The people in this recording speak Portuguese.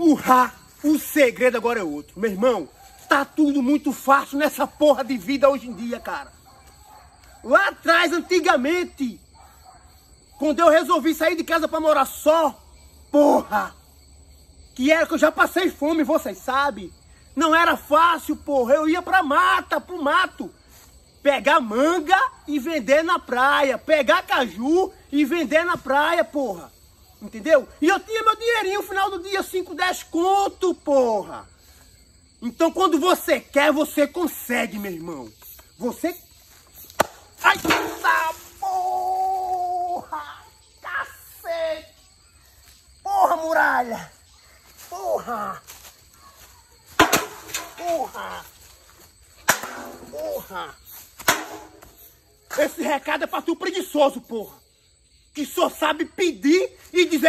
Porra, o segredo agora é outro. Meu irmão, tá tudo muito fácil nessa porra de vida hoje em dia, cara. Lá atrás, antigamente, quando eu resolvi sair de casa pra morar só, porra, que era que eu já passei fome, vocês sabem. Não era fácil, porra. Eu ia pra mata, pro mato. Pegar manga e vender na praia. Pegar caju e vender na praia, porra. Entendeu? E eu tinha meu dinheirinho final do dia, 5, 10 conto, porra. Então quando você quer, você consegue, meu irmão. Você... Ai, tá, porra! Cacete! Porra, muralha! Porra! Porra! Porra! Esse recado é pra tu preguiçoso, porra! Que só sabe pedir e dizer